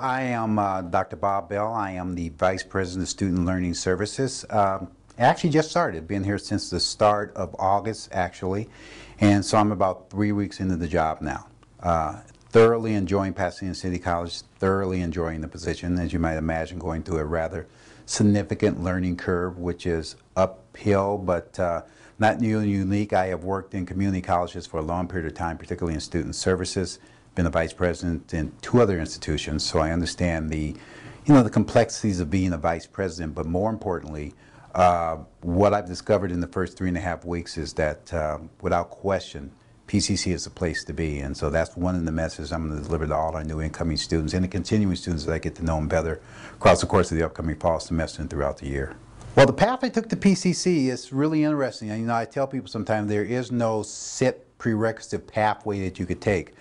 I am uh, Dr. Bob Bell. I am the Vice President of Student Learning Services. Um, actually just started. Been here since the start of August, actually. And so I'm about three weeks into the job now. Uh, thoroughly enjoying Pasadena City College, thoroughly enjoying the position, as you might imagine, going through a rather significant learning curve, which is uphill, but uh, not new and unique. I have worked in community colleges for a long period of time, particularly in student services been a vice president in two other institutions, so I understand the, you know, the complexities of being a vice president. But more importantly, uh, what I've discovered in the first three and a half weeks is that, uh, without question, PCC is the place to be. And so that's one of the messages I'm going to deliver to all our new incoming students and the continuing students that I get to know them better across the course of the upcoming fall semester and throughout the year. Well, the path I took to PCC is really interesting. You know, I tell people sometimes there is no set prerequisite pathway that you could take.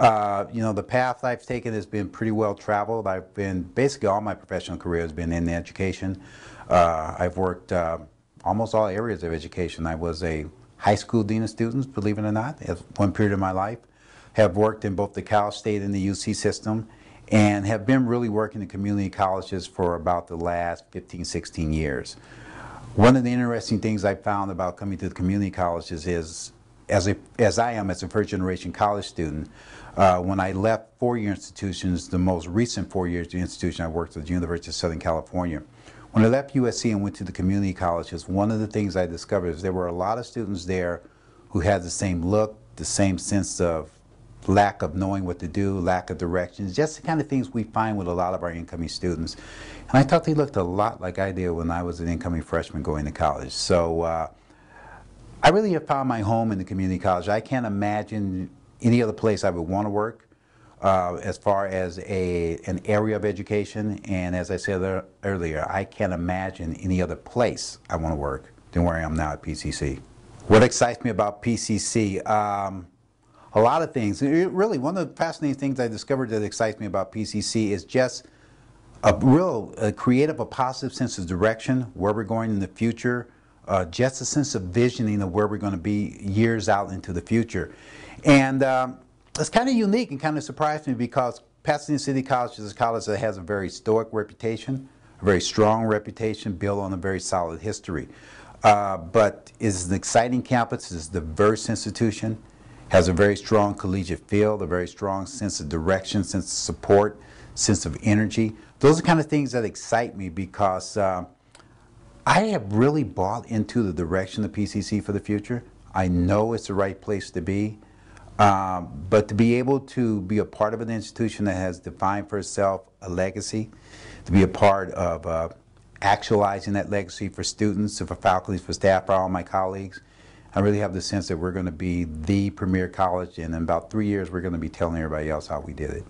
Uh, you know, the path I've taken has been pretty well traveled. I've been, basically all my professional career has been in education. Uh, I've worked uh, almost all areas of education. I was a high school dean of students, believe it or not, at one period of my life. Have worked in both the Cal State and the UC system and have been really working in community colleges for about the last 15, 16 years. One of the interesting things I found about coming to the community colleges is, as, a, as I am as a first generation college student, uh, when I left four-year institutions, the most recent four-year institution I worked at the University of Southern California. When I left USC and went to the community colleges, one of the things I discovered is there were a lot of students there who had the same look, the same sense of lack of knowing what to do, lack of directions, just the kind of things we find with a lot of our incoming students. And I thought they looked a lot like I did when I was an incoming freshman going to college. So uh, I really have found my home in the community college. I can't imagine any other place I would want to work uh, as far as a, an area of education. And as I said earlier, I can't imagine any other place I want to work than where I am now at PCC. What excites me about PCC? Um, a lot of things. It, really, one of the fascinating things I discovered that excites me about PCC is just a real a creative, a positive sense of direction, where we're going in the future, uh, just a sense of visioning of where we're going to be years out into the future. And um, it's kind of unique and kind of surprised me because Pasadena City College is a college that has a very stoic reputation, a very strong reputation built on a very solid history. Uh, but is an exciting campus, is a diverse institution, has a very strong collegiate feel, a very strong sense of direction, sense of support, sense of energy. Those are kind of things that excite me because uh, I have really bought into the direction of the PCC for the future. I know it's the right place to be. Um, but to be able to be a part of an institution that has defined for itself a legacy, to be a part of uh, actualizing that legacy for students, for faculty, for staff, for all my colleagues, I really have the sense that we're going to be the premier college, and in about three years, we're going to be telling everybody else how we did it.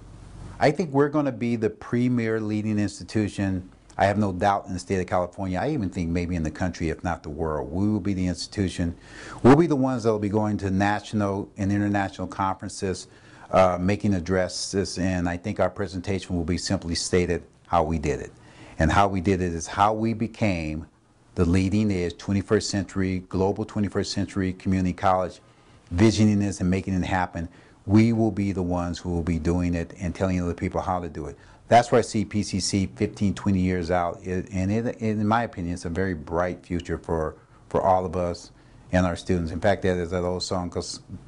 I think we're going to be the premier leading institution I have no doubt in the state of California, I even think maybe in the country, if not the world, we will be the institution. We'll be the ones that will be going to national and international conferences, uh, making addresses, and I think our presentation will be simply stated how we did it. And how we did it is how we became the leading edge 21st century, global 21st century community college, visioning this and making it happen. We will be the ones who will be doing it and telling other people how to do it that's where I see PCC 15, 20 years out. and it, in my opinion, it's a very bright future for, for all of us and our students. In fact, as that old song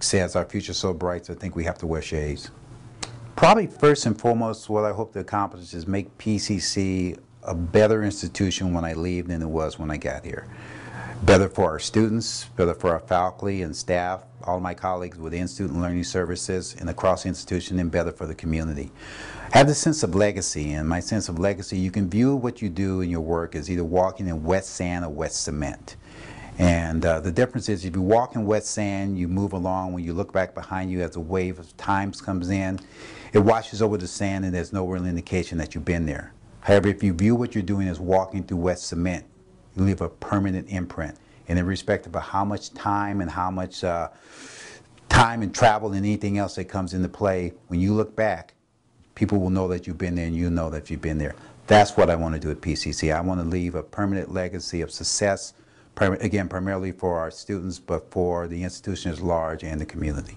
says, our future's so bright, so I think we have to wear shades. Probably first and foremost, what I hope to accomplish is make PCC a better institution when I leave than it was when I got here. Better for our students, better for our faculty and staff, all my colleagues within Student Learning Services and across the institution, and better for the community have the sense of legacy. And my sense of legacy, you can view what you do in your work as either walking in wet sand or wet cement. And uh, the difference is if you walk in wet sand, you move along. When you look back behind you as a wave of time comes in, it washes over the sand and there's no real indication that you've been there. However, if you view what you're doing as walking through wet cement, you leave a permanent imprint. And irrespective of how much time and how much uh, time and travel and anything else that comes into play, when you look back, people will know that you've been there and you know that you've been there. That's what I want to do at PCC. I want to leave a permanent legacy of success, again, primarily for our students, but for the institution as large and the community.